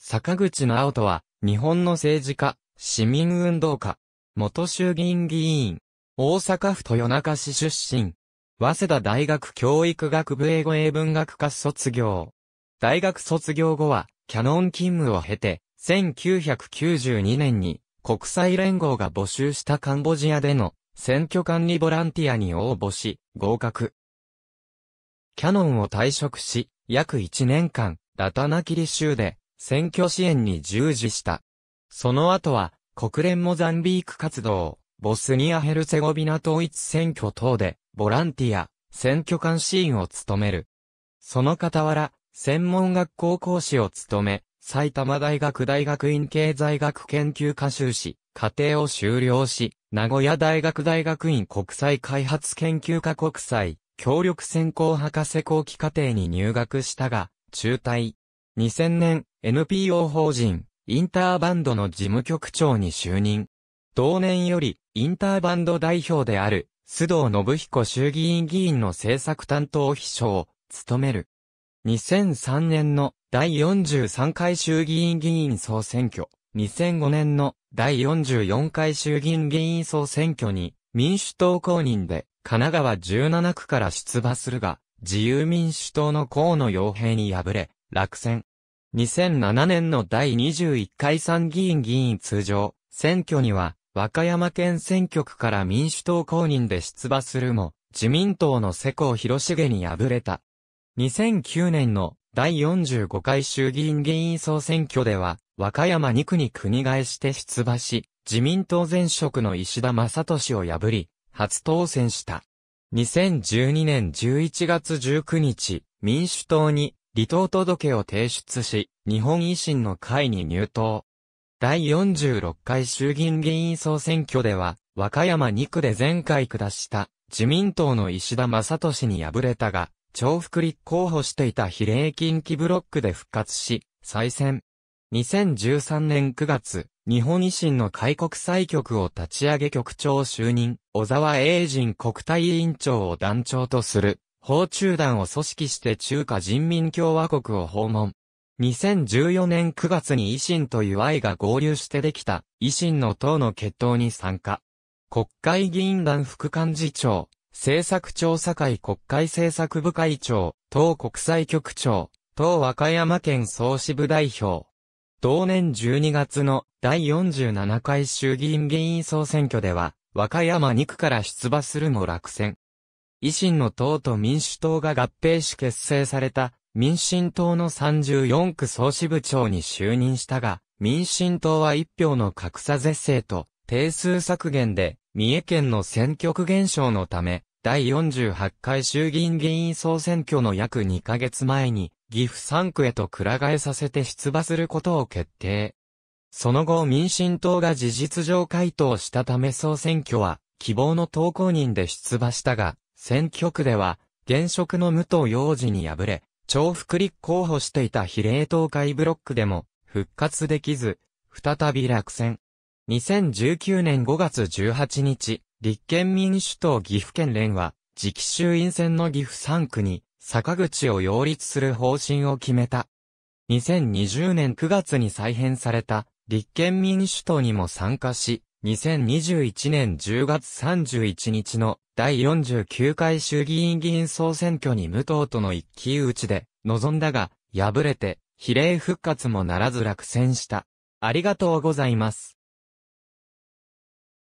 坂口直人は、日本の政治家、市民運動家、元衆議院議員、大阪府豊中市出身、早稲田大学教育学部英語英文学科卒業。大学卒業後は、キャノン勤務を経て、1992年に国際連合が募集したカンボジアでの選挙管理ボランティアに応募し、合格。キャノンを退職し、約1年間、ラタナキリ州で選挙支援に従事した。その後は、国連モザンビーク活動、ボスニア・ヘルツェゴビナ統一選挙等で、ボランティア、選挙監視員を務める。その傍ら、専門学校講師を務め、埼玉大学大学院経済学研究科修士、課程を修了し、名古屋大学大学院国際開発研究科国際、協力専攻博士後期課程に入学したが、中退。2000年、NPO 法人、インターバンドの事務局長に就任。同年より、インターバンド代表である、須藤信彦衆議院議員の政策担当秘書を務める。2003年の第43回衆議院議員総選挙、2005年の第44回衆議院議員総選挙に民主党公認で神奈川17区から出馬するが、自由民主党の河野洋平に敗れ、落選。2007年の第21回参議院議員通常選挙には和歌山県選挙区から民主党公認で出馬するも、自民党の世耕博重に敗れた。2009年の第45回衆議院議員総選挙では、和歌山2区に国替えして出馬し、自民党前職の石田正俊を破り、初当選した。2012年11月19日、民主党に離党届を提出し、日本維新の会に入党。第46回衆議院議員総選挙では、和歌山2区で前回下した自民党の石田正俊に敗れたが、重複立候補していた比例近畿ブロックで復活し、再選。2013年9月、日本維新の開国際局を立ち上げ局長就任、小沢英人国対委員長を団長とする、法中団を組織して中華人民共和国を訪問。2014年9月に維新という愛が合流してできた維新の党の決闘に参加。国会議員団副幹事長、政策調査会国会政策部会長、党国際局長、党和歌山県総支部代表。同年12月の第47回衆議院議員総選挙では、和歌山2区から出馬するも落選。維新の党と民主党が合併し結成された民進党の34区総支部長に就任したが、民進党は一票の格差是正と定数削減で、三重県の選挙区減少のため、第48回衆議院議員総選挙の約2ヶ月前に、岐阜3区へとくら替えさせて出馬することを決定。その後民進党が事実上回答したため総選挙は、希望の投稿人で出馬したが、選挙区では、現職の武藤洋二に敗れ、重複立候補していた比例東海ブロックでも復活できず、再び落選。2019年5月18日、立憲民主党岐阜県連は、次期衆院選の岐阜3区に、坂口を擁立する方針を決めた。2020年9月に再編された、立憲民主党にも参加し、2021年10月31日の第49回衆議院議員総選挙に無党との一騎打ちで臨んだが、敗れて、比例復活もならず落選した。ありがとうございます。